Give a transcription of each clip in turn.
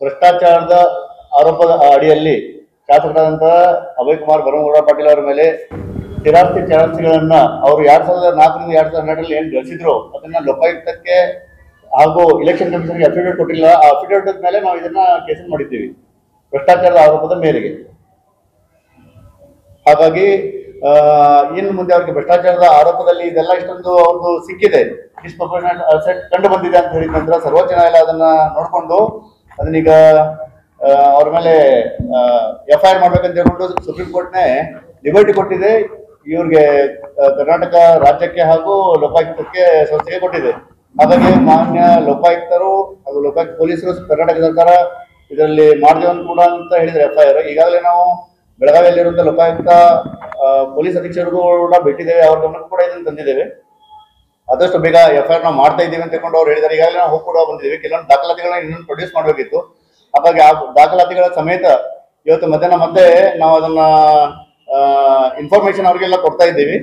ಭ್ರಷ್ಟಾಚಾರದ ಆರೋಪದ ಅಡಿಯಲ್ಲಿ ಶಾಸಕರಾದಂತಹ ಅಭಯ್ ಕುಮಾರ್ ಬರಮಗೌಡ ಪಾಟೀಲ್ ಅವರ ಮೇಲೆ ಸ್ಥಿರಾಸ್ತಿ ಚರಾಸ್ತಿಗಳನ್ನ ಅವರು ಎರಡ್ ಸಾವಿರದ ನಾಲ್ಕರಿಂದ ಎರಡ್ ಸಾವಿರದ ಹನ್ನೆರಡರಲ್ಲಿ ಏನ್ ಗಳಿಸಿದ್ರು ಅದನ್ನ ಲೋಕಾಯುಕ್ತಕ್ಕೆ ಹಾಗೂ ಇಲೆಕ್ಷನ್ ಕಮಿಷನ್ಗೆ ಅಫಿಡೇವಿಟ್ ಕೊಟ್ಟಿಲ್ಲ. ಆ ಅಫಿಡೇವಿಟ್ ಮೇಲೆ ನಾವು ಇದನ್ನ ಕೇಸ್ ಮಾಡಿದ್ದೀವಿ. ಭ್ರಷ್ಟಾಚಾರದ ಆರೋಪದ ಮೇರೆಗೆ. ಹಾಗಾಗಿ ಆ, ಇನ್ನು ಮುಂದೆ ಅವ್ರಿಗೆ ಭ್ರಷ್ಟಾಚಾರದ ಆರೋಪದಲ್ಲಿ ಇದೆಲ್ಲ ಇಷ್ಟೊಂದು ಅವ್ರದ್ದು ಸಿಕ್ಕಿದೆ. ಡಿಸ್ಪ್ರಪೋರ್ಷನಲ್ ಅಸೆಟ್ ಕಂಡು ಬಂದಿದೆ ಅಂತ ಹೇಳಿದ ನಂತರ ಸರ್ವೋಚ್ಚ ನ್ಯಾಯಾಲಯ ಅದನ್ನ ನೋಡ್ಕೊಂಡು ಅದನ್ನೀಗ ಅವ್ರ ಮೇಲೆ ಎಫ್ ಐ ಆರ್ ಮಾಡ್ಬೇಕಂತ ಹೇಳ್ಕೊಂಡು ಸುಪ್ರೀಂ ಕೋರ್ಟ್ನೇ ಲಿಬರ್ಟಿ ಕೊಟ್ಟಿದೆ. ಇವ್ರಿಗೆ ಕರ್ನಾಟಕ ರಾಜ್ಯಕ್ಕೆ ಹಾಗೂ ಲೋಕಾಯುಕ್ತಕ್ಕೆ ಸಂಸ್ಥೆಗೆ ಕೊಟ್ಟಿದೆ. ಹಾಗಾಗಿ ಮಾನ್ಯ ಲೋಕಾಯುಕ್ತರು ಹಾಗೂ ಲೋಕಾಯುಕ್ತ ಪೊಲೀಸರು ಕರ್ನಾಟಕ ಸರ್ಕಾರ ಇದರಲ್ಲಿ ಮಾಡಿದೆವು ಕೂಡ ಅಂತ ಹೇಳಿದ್ರೆ ಎಫ್ ಐ ಆರ್ ಈಗಾಗಲೇ ನಾವು ಬೆಳಗಾವಿಯಲ್ಲಿರುವಂತಹ ಲೋಕಾಯುಕ್ತ ಪೊಲೀಸ್ ಅಧೀಕ್ಷಕರಿಗೂ ಕೂಡ ಭೇಟಿದ್ದೇವೆ ಅವ್ರ ಗಮನಕ್ಕೂ ಕೂಡ ಇದನ್ನು ತಂದಿದ್ದೇವೆ. ಆದಷ್ಟು ಬೇಗ ಎಫ್ ಐ ಆರ್ ನಾವು ಮಾಡ್ತಾ ಇದ್ದೀವಿ ಅಂತ ತಿಳ್ಕೊಂಡು ಅವ್ರು ಹೇಳಿದ್ದಾರೆ ಈಗಾಗಲೇ ನಾವು ಕೂಡ ಬಂದಿದ್ದೀವಿ. ಕೆಲವೊಂದು ದಾಖಲಾತಿಗಳನ್ನ ಇನ್ನೊಂದು ಪ್ರೊಡ್ಯೂಸ್ ಮಾಡಬೇಕಿತ್ತು. ಹಾಗಾಗಿ ಆ ದಾಖಲಾತಿಗಳ ಸಮೇತ ಇವತ್ತು ಮಧ್ಯಾಹ್ನ ಮತ್ತೆ ನಾವು ಅದನ್ನ ಇನ್ಫಾರ್ಮೇಶನ್ ಅವ್ರಿಗೆಲ್ಲ ಕೊಡ್ತಾ ಇದ್ದೀವಿ.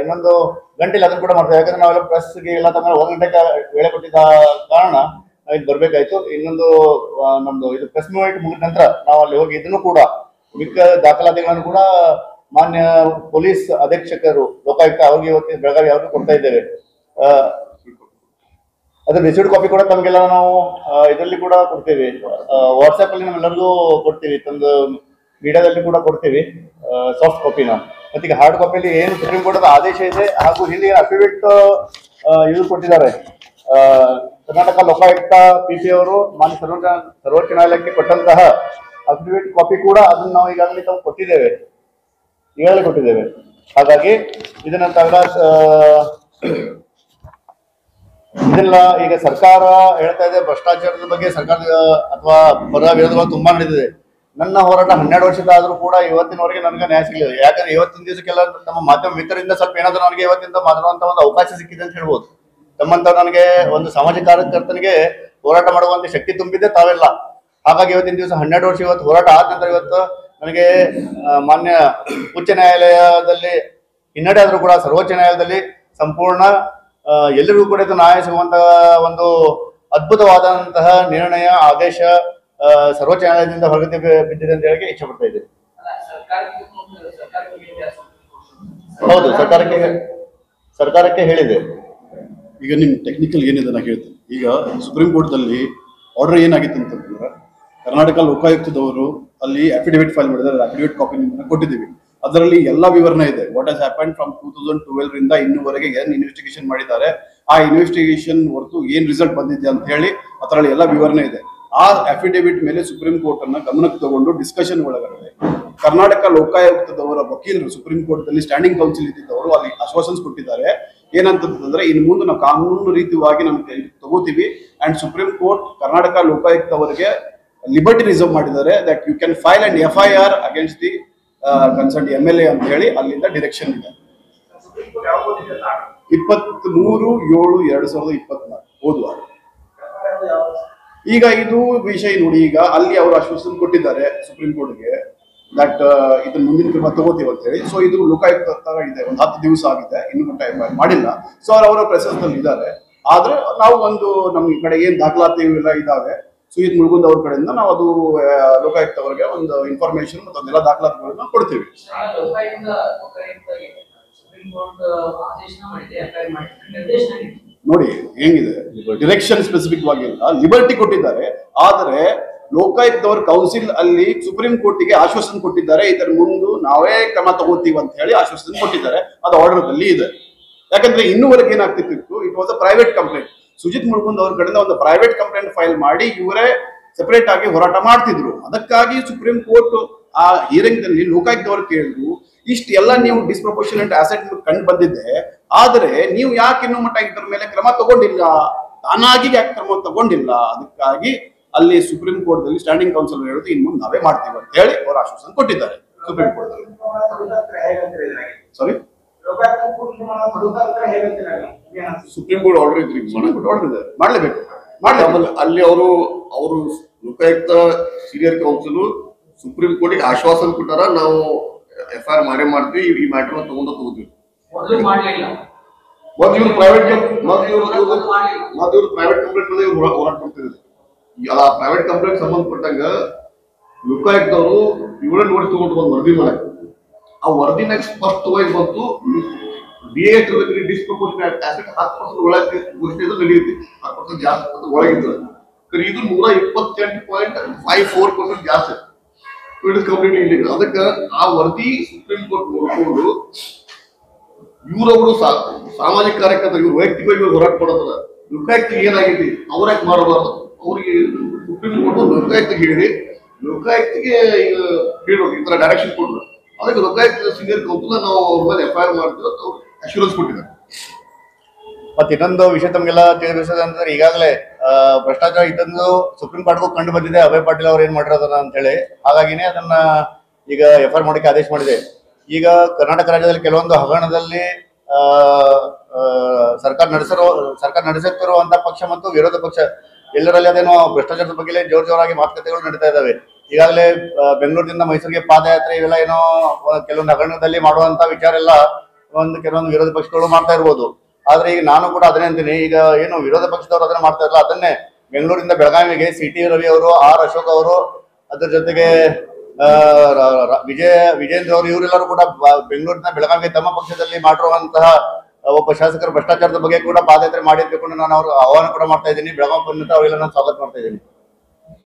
ಇನ್ನೊಂದು ಗಂಟೆಲಿ ಅದನ್ನು ಕೂಡ ಮಾಡ್ತೇವೆ. ಯಾಕಂದ್ರೆ ನಾವೆಲ್ಲ ಪ್ರೆಸ್ಗೆ ಎಲ್ಲ ತಮ್ಮ ಒಂದು ಗಂಟೆಗೆ ವೇಳೆ ಕೊಟ್ಟಿದ್ದ ಕಾರಣ ಇದು ಬರಬೇಕಾಯ್ತು. ಇನ್ನೊಂದು ನಮ್ದು ಇದು ಪ್ರೆಸ್ ಮೂಮೆಂಟ್ ಮುಗಿದ ನಂತರ ನಾವು ಅಲ್ಲಿ ಹೋಗಿ ಇದನ್ನು ಕೂಡ ಮಿಕ್ಕ ದಾಖಲಾತಿಗಳನ್ನು ಕೂಡ ಮಾನ್ಯ ಪೊಲೀಸ್ ಅಧೀಕ್ಷಕರು, ಲೋಕಾಯುಕ್ತ ಅವ್ರಿಗೆ ಇವತ್ತಿನ ಬೆಳಗಾವಿ ಅವ್ರಿಗೆ ಕೊಡ್ತಾ ಇದ್ದೇವೆ. ಅದ್ರ ರಿಸೀವ್ಡ್ ಕಾಪಿ ಕೂಡ ತಮಗೆಲ್ಲ ನಾವು ಇದರಲ್ಲಿ ಕೂಡ ಕೊಡ್ತೀವಿ. ವಾಟ್ಸ್ಆಪ್ ಅಲ್ಲಿ ನಮ್ಮೆಲ್ಲರಿಗೂ ಕೊಡ್ತೀವಿ. ತಂದು ಮೀಡಿಯಾದಲ್ಲಿ ಕೂಡ ಕೊಡ್ತೀವಿ. ಸಾಫ್ಟ್ ಕಾಪಿನ ಮತ್ತೀಗ ಹಾರ್ಡ್ ಕಾಪಿಯಲ್ಲಿ ಏನು ಸುಪ್ರೀಂ ಕೋರ್ಟ್ ಆದೇಶ ಇದೆ ಹಾಗೂ ಇಲ್ಲಿ ಅಫಿಡವಿಟ್ ಇದು ಕೊಟ್ಟಿದ್ದಾರೆ. ಕರ್ನಾಟಕ ಲೋಕಾಯುಕ್ತ ಪಿ ಸಿ ಅವರು, ಮಾನ್ಯ ಸರ್ವೋಚ್ಚ ಸರ್ವೋಚ್ಚ ನ್ಯಾಯಾಲಯಕ್ಕೆ ಕೊಟ್ಟಂತಹ ಅಫಿಡವಿಟ್ ಕಾಪಿ ಕೂಡ ಅದನ್ನ ನಾವು ಈಗಾಗಲೇ ತಾವು ಕೊಟ್ಟಿದ್ದೇವೆ. ಈಗಾಗಲೇ ಕೊಟ್ಟಿದ್ದೇವೆ ಹಾಗಾಗಿ ಇದನ್ನ ಆ, ಇದೆಲ್ಲ ಈಗ ಸರ್ಕಾರ ಹೇಳ್ತಾ ಇದೆ ಭ್ರಷ್ಟಾಚಾರದ ಬಗ್ಗೆ ಸರ್ಕಾರದ ಅಥವಾ ಪರ ವಿರೋಧಗಳು ತುಂಬಾ ನಡೆದಿದೆ. ನನ್ನ ಹೋರಾಟ ಹನ್ನೆರಡು ವರ್ಷದ ಆದ್ರೂ ಕೂಡ ಇವತ್ತಿನವರೆಗೆ ನನಗೆ ನ್ಯಾಯ ಸಿಗಲಿಲ್ಲ. ಯಾಕಂದ್ರೆ ಇವತ್ತಿನ ದಿವಸಕ್ಕೆಲ್ಲ ನಮ್ಮ ಮಾಧ್ಯಮ ಮಿತ್ರರಿಂದ ಸ್ವಲ್ಪ ಏನಾದ್ರೂ ನನಗೆ ಇವತ್ತಿಂದ ಮಾತಾಡುವಂತ ಒಂದು ಅವಕಾಶ ಸಿಕ್ಕಿದೆ ಅಂತ ಹೇಳ್ಬೋದು. ತಮ್ಮಂತ ನನಗೆ ಒಂದು ಸಾಮಾಜಿಕ ಕಾರ್ಯಕರ್ತನಿಗೆ ಹೋರಾಟ ಮಾಡುವಂತ ಶಕ್ತಿ ತುಂಬಿದೆ ತಾವೆಲ್ಲ. ಹಾಗಾಗಿ ಇವತ್ತಿನ ದಿವಸ ಹನ್ನೆರಡು ವರ್ಷ ಇವತ್ತು ಹೋರಾಟ ಆದ ನಂತರ ಇವತ್ತು ನನಗೆ ಮಾನ್ಯ ಉಚ್ಚ ನ್ಯಾಯಾಲಯದಲ್ಲಿ ಹಿನ್ನಡೆ ಆದರೂ ಕೂಡ ಸರ್ವೋಚ್ಚ ನ್ಯಾಯಾಲಯದಲ್ಲಿ ಸಂಪೂರ್ಣ ಎಲ್ಲರಿಗೂ ಕೂಡ ಇದು ನ್ಯಾಯ ಸಿಗುವಂತಹ ಒಂದು ಅದ್ಭುತವಾದಂತಹ ನಿರ್ಣಯ, ಆದೇಶ ಸರ್ವೋಚ್ಚ ನ್ಯಾಯಾಲಯದಿಂದ ಹೊರಗೆ ಬಿದ್ದಿದೆ ಅಂತ ಹೇಳಿ ಇಚ್ಛೆ ಪಡ್ತಾ ಇದ್ದೀನಿ. ಹೌದು, ಸರ್ಕಾರಕ್ಕೆ ಸರ್ಕಾರಕ್ಕೆ ಹೇಳಿದೆ. ಈಗ ನಿಮ್ಮ ಟೆಕ್ನಿಕಲ್ ಏನಿದೆ ನಾನು ಹೇಳ್ತೀನಿ. ಈಗ ಸುಪ್ರೀಂ ಕೋರ್ಟ್ದಲ್ಲಿ ಆರ್ಡರ್ ಏನಾಗಿತ್ತು ಅಂತಂದ್ರೆ ಕರ್ನಾಟಕ ಲೋಕಾಯುಕ್ತದವರು ಅಲ್ಲಿ ಅಫಿಡವಿಟ್ ಫೈಲ್ ಮಾಡಿದ್ರೆ ಅಫಿಡವಿಟ್ ಕಾಪಿ ಕೊಟ್ಟಿದ್ದೀವಿ. ಅದರಲ್ಲಿ ಎಲ್ಲ ವಿವರಣೆ ಇದೆ. What has happen from two thousand twelve ರಿಂದ ಇನ್ನೂವರೆಗೆ ಏನು ಇನ್ವೆಸ್ಟಿಗೇಷನ್ ಮಾಡಿದ್ದಾರೆ, ಆ ಇನ್ವೆಸ್ಟಿಗೇಷನ್ ಹೊರತು ಏನು ರಿಸಲ್ಟ್ ಬಂದಿದೆ ಅಂತ ಹೇಳಿ ಅದರಲ್ಲಿ ಎಲ್ಲ ವಿವರಣೆ ಇದೆ. ಆ ಅಫಿಡವಿಟ್ ಮೇಲೆ ಸುಪ್ರೀಂ ಕೋರ್ಟ್ ಅನ್ನ ಗಮನಕ್ಕೆ ತಗೊಂಡು ಡಿಸ್ಕಷನ್ ಒಳಗಡೆ ಕರ್ನಾಟಕ ಲೋಕಾಯುಕ್ತದವರ ವಕೀಲರು ಸುಪ್ರೀಂ ಕೋರ್ಟ್ ಅಲ್ಲಿ ಸ್ಟ್ಯಾಂಡಿಂಗ್ ಕೌನ್ಸಿಲ್ ಇದ್ದಿದ್ದವರು ಅಲ್ಲಿ ಆಶ್ವಾಸನ್ಸ್ ಕೊಟ್ಟಿದ್ದಾರೆ. ಏನಂತಂದ್ರೆ ಇನ್ನು ಮುಂದೆ ನಾವು ಕಾನೂನು ರೀತಿಯಾಗಿ ನಾವು ತಗೋತೀವಿ. And supreme court Karnataka Lokayukta ಅವರಿಗೆ ಲಿಬರ್ಟಿ ರಿಸರ್ವ್ ಮಾಡಿದ್ದಾರೆ that you can file and F I R against the concerned M L A ಅಂತ ಹೇಳಿ ಅಲ್ಲಿಂದ ಡಿರೆಕ್ಷನ್ ಇದೆ. ಇಪ್ಪತ್ತ್ ಮೂರು ಏಳು ಎರಡು ಸಾವಿರದ ಇಪ್ಪತ್ನಾಲ್ಕು ಓದುವ ಈಗ ಇದು ವಿಷಯ ನೋಡಿ, ಈಗ ಅಲ್ಲಿ ಅವರು ಆಶ್ವಾಸನೆ ಕೊಟ್ಟಿದ್ದಾರೆ ಸುಪ್ರೀಂ ಕೋರ್ಟ್ಗೆ ದಟ್ ಇದನ್ನ ಮುಂದಿನ ಕ್ರಮ ತಗೋತೀವಿ ಅಂತ ಹೇಳಿ. ಸೊ ಇದು ಲೋಕಾಯುಕ್ತ ತರ ಇದೆ, ಒಂದು ಹತ್ತು ದಿವಸ ಆಗಿದೆ, ಇನ್ನೂ ಟೈಮ್ ಮಾಡಿಲ್ಲ. ಸೊ ಅವ್ರು ಅವರ ಪ್ರೆಸೆನ್ಸ್ನಲ್ಲಿ ಇದ್ದಾರೆ ಆದ್ರೆ ನಾವು ಒಂದು ನಮ್ಮ ಕಡೆ ಏನ್ ದಾಖಲಾತಿ ಇವೆಲ್ಲ ಇದಾವೆ ಸುಯಿತ್ ಮುಳುಗುಂದ್ ಅವ್ರ ಕಡೆಯಿಂದ ನಾವು ಅದು ಲೋಕಾಯುಕ್ತ ಅವರಿಗೆ ಒಂದು ಇನ್ಫಾರ್ಮೇಶನ್ ಮತ್ತು ಅದೆಲ್ಲ ದಾಖಲಾತಿಗಳನ್ನ ಕೊಡ್ತೀವಿ. ನೋಡಿ, ಹೆಂಗಿದೆ? ಡಿರೆಕ್ಷನ್ ಸ್ಪೆಸಿಫಿಕ್ ಆಗಿಲ್ಲ ಲಿಬರ್ಟಿ ಕೊಟ್ಟಿದ್ದಾರೆ. ಆದರೆ ಲೋಕಾಯುಕ್ತವರ ಕೌನ್ಸಿಲ್ ಅಲ್ಲಿ ಸುಪ್ರೀಂ ಕೋರ್ಟಿಗೆ ಆಶ್ವಾಸನೆ ಕೊಟ್ಟಿದ್ದಾರೆ. ಇದರ ಮುಂದೆ ನಾವೇ ಕ್ರಮ ತಗೋತೀವಿ ಅಂತ ಹೇಳಿ ಆಶ್ವಾಸನೆ ಕೊಟ್ಟಿದ್ದಾರೆ. ಅದು ಆರ್ಡರ್ ಇದೆ. ಯಾಕಂದ್ರೆ ಇನ್ನೂವರೆಗೆ ಏನಾಗ್ತಿತ್ತು? It was a private complaint Sujith Mulkund ಅವ್ರ ಕಡೆಯಿಂದ ಒಂದು ಪ್ರೈವೇಟ್ ಕಂಪ್ಲೇಂಟ್ ಫೈಲ್ ಮಾಡಿ ಇವರೇ ಸೆಪರೇಟ್ ಆಗಿ ಹೋರಾಟ ಮಾಡ್ತಿದ್ರು. ಅದಕ್ಕಾಗಿ ಸುಪ್ರೀಂ ಕೋರ್ಟ್ ಆ ಹಿಯರಿಂಗ್ನಲ್ಲಿ ಲೋಕಾಯುಕ್ತವರು ಕೇಳಿದ್ರು ಇಷ್ಟೆಲ್ಲ ನೀವು ಡಿಸ್ಪ್ರಪೋರ್ಷನೇಟ್ ಅಸೆಟ್ ಕಂಡು ಬಂದಿದೆ ಆದರೆ ನೀವು ಯಾಕೆ ಇನ್ನೂ ಮಟ್ಟ ಇದ್ರ ಮೇಲೆ ಕ್ರಮ ತಗೊಂಡಿಲ್ಲ? ತಾನಾಗಿ ಯಾಕೆ ಕ್ರಮ ತಗೊಂಡಿಲ್ಲ? ಅದಕ್ಕಾಗಿ ಅಲ್ಲಿ ಸುಪ್ರೀಂ ಕೋರ್ಟ್ ದಲ್ಲಿ ಸ್ಟ್ಯಾಂಡಿಂಗ್ ಕೌನ್ಸಿಲ್ ಹೇಳುದು ಇನ್ನು ಮುಂದೆ ನಾವೇ ಮಾಡ್ತೀವಿ ಅಂತ ಹೇಳಿ ಅವರು ಆಶ್ವಾಸನೆ ಕೊಟ್ಟಿದ್ದಾರೆ ಸುಪ್ರೀಂ ಕೋರ್ಟ್ ದಲ್ಲಿ. ಸಾರಿ ಸುಪ್ರೀಂ ಕೋರ್ಟ್ ಆರ್ಡರ್ ಇದ್ರಿ ಸುಪ್ರೀಂ ಕೋರ್ಟ್ ಆರ್ಡರ್ ಇದೆ. ಮಾಡ್ಲೇಬೇಕು. ಮಾಡ್ಲೇಬೇಕು. ಆಮೇಲೆ ಅಲ್ಲಿ ಅವರು ಅವರು ಲೋಕಾಯುಕ್ತ ಸೀನಿಯರ್ ಕೌನ್ಸಿಲ್ ಸುಪ್ರೀಂ ಕೋರ್ಟಿಗೆ ಆಶ್ವಾಸನ ಕೊಟ್ಟಾರ ನಾವು ಎಫ್ ಐ ಆರ್ ಮಾಡೇ ಮಾಡ್ತೀವಿ ಈ ಮ್ಯಾಟರ್ ತಗೊಂಡ ತಗೋತೀವಿ. ಮೊದಲು ಮಾಡ್ಲಿಲ್ಲ. ಮತ್ತೆ ಇವ್ರು ಪ್ರೈವೇಟ್ ಮತ್ತೆ ಇವ್ರು ಮತ್ತೆ ಇವ್ರು ಪ್ರೈವೇಟ್ ಕಂಪ್ಲೇಂಟ್ ಮೇಲೆ ಇವ್ರು ಹೋರಾಟ ಮಾಡ್ತಿದ್ರು. ಆ ಪ್ರೈವೇಟ್ ಕಂಪ್ಲೇಂಟ್ ಸಂಬಂಧಪಟ್ಟಂಗ ಲೋಕಾಯುಕ್ತವರು ಇವರೇ ನೋಡಿ ತಗೊಂಡು ಬಂದು ವರದಿ ಮಾಡಕ್ ಆ ವರದಿನ ಸ್ಪಷ್ಟವಾಗಿ ಬಂತು. ಡಿ ಎ ಡಿಸ್ಪ್ರಪೋರ್ಷನ್ ಆಸೆಟ್ ಹತ್ತು ಪರ್ಸೆಂಟ್ ಒಳಗೆ ಘೋಷಣೆ ನಡೆಯುತ್ತೆ ಹತ್ತು ಪರ್ಸೆಂಟ್ ಜಾಸ್ತಿ ಒಳಗಿರ್ತದೆ ಕರೆ ಇದು ನೂರ ಇಪ್ಪತ್ತೆಂಟು ಪಾಯಿಂಟ್ ಫೈವ್ ಫೋರ್ ಪರ್ಸೆಂಟ್ ಜಾಸ್ತಿ. ಇಟ್ ಇಸ್ ಕಂಪ್ಲೀಟ್ಲಿ ಅದಕ್ಕೆ ಆ ವರದಿ ಸುಪ್ರೀಂ ಕೋರ್ಟ್ ನೋಡ್ಕೊಂಡು ಇವರವರು ಸಾಮಾಜಿಕ ಕಾರ್ಯಕರ್ತರು ಇವರು ವೈಯಕ್ತಿಕವಾಗಿ ಹೋರಾಟ ಮಾಡೋದ್ರ ಲೋಕಾಯುಕ್ತಿಗೆ ಏನಾಗೈತಿ? ಅವ್ರ್ಯಾಕೆ ಮಾಡಬಾರ್ದು? ಅವ್ರಿಗೆ ಸುಪ್ರೀಂ ಕೋರ್ಟ್ ಲೋಕಾಯುಕ್ತಿಗೆ ಹೇಳಿ ಲೋಕಾಯುಕ್ತಿಗೆ ಹೇಳ್ಬೇಕು ಈ ತರ ಡೈರೆಕ್ಷನ್ ಕೊಟ್ರು. ಅದಕ್ಕೆ ಲೋಕಾಯುಕ್ತ ಸೀನಿಯರ್ ಕೌನ್ಸಿಲ್ ನಾವು ಅವ್ರ ಮೇಲೆ ಎಫ್ ಐ ಆರ್ ಮಾಡ್ತೀವಿ ಅಶ್ಯೂರೆನ್ಸ್ ಕೊಟ್ಟಿದ್ದಾರೆ. ಮತ್ತೆ ಇನ್ನೊಂದು ವಿಷಯ ತಮಗೆಲ್ಲ ತಿಳಿಸೋದಂದ್ರೆ ಈಗಾಗಲೇ ಭ್ರಷ್ಟಾಚಾರ ಇದ್ದಂದು ಸುಪ್ರೀಂ ಕೋರ್ಟ್ಗೂ ಕಂಡು ಬಂದಿದೆ ಅಭಯ್ ಪಾಟೀಲ್ ಅವ್ರು ಏನ್ ಮಾಡಿರೋದ ಅಂತ ಹೇಳಿ ಹಾಗಾಗಿನೇ ಅದನ್ನ ಈಗ ಎಫ್ ಐ ಮಾಡಕ್ಕೆ ಆದೇಶ ಮಾಡಿದೆ. ಈಗ ಕರ್ನಾಟಕ ರಾಜ್ಯದಲ್ಲಿ ಕೆಲವೊಂದು ಹಗರಣದಲ್ಲಿ ಸರ್ಕಾರ ನಡೆಸಿರೋ, ಸರ್ಕಾರ ನಡೆಸುತ್ತಿರುವಂತ ಪಕ್ಷ ಮತ್ತು ವಿರೋಧ ಪಕ್ಷ ಎಲ್ಲರಲ್ಲಿ ಅದೇನೋ ಭ್ರಷ್ಟಾಚಾರದ ಬಗ್ಗೆ ಜೋರ್ ಜೋರಾಗಿ ಮಾತುಕತೆಗಳು ನಡೀತಾ ಇದಾವೆ ಈಗಾಗಲೇ ಬೆಂಗಳೂರಿನಿಂದ ಮೈಸೂರಿಗೆ ಪಾದಯಾತ್ರೆ ಇವೆಲ್ಲ ಏನೋ ಕೆಲವೊಂದು ಹಗರಣದಲ್ಲಿ ಮಾಡುವಂತ ವಿಚಾರ ಎಲ್ಲ ಒಂದು ಕೆಲವೊಂದು ವಿರೋಧ ಪಕ್ಷಗಳು ಮಾಡ್ತಾ ಇರ್ಬೋದು. ಆದ್ರೆ ಈಗ ನಾನು ಕೂಡ ಅದನ್ನೇ ಅಂತೀನಿ. ಈಗ ಏನು ವಿರೋಧ ಪಕ್ಷದವರು ಅದನ್ನ ಮಾಡ್ತಾ ಇರಲ್ಲ ಅದನ್ನೇ ಬೆಂಗಳೂರಿಂದ ಬೆಳಗಾವಿಗೆ ಸಿ ಟಿ ರವಿ ಅವರು, ಆರ್. ಅಶೋಕ್ ಅವರು, ಅದ್ರ ಜೊತೆಗೆ ವಿಜಯ, ವಿಜೇಂದ್ರ ಅವರು, ಇವರೆಲ್ಲರೂ ಕೂಡ ಬೆಂಗಳೂರಿನ ಬೆಳಗಾವಿಗೆ ತಮ್ಮ ಪಕ್ಷದಲ್ಲಿ ಮಾಡಿರುವಂತಹ ಒಬ್ಬ ಶಾಸಕರ ಭ್ರಷ್ಟಾಚಾರದ ಬಗ್ಗೆ ಕೂಡ ಪಾದಯಾತ್ರೆ ಮಾಡಿ ಅಂತ ನಾನು ಅವ್ರ ಆಹ್ವಾನ ಕೂಡ ಮಾಡ್ತಾ ಇದ್ದೀನಿ. ಬೆಳಗಾವಿ ಬಂದಂತ ಅವರೆಲ್ಲ ನಾನು ಸ್ವಾಗತ ಮಾಡ್ತಾ ಇದ್ದೀನಿ.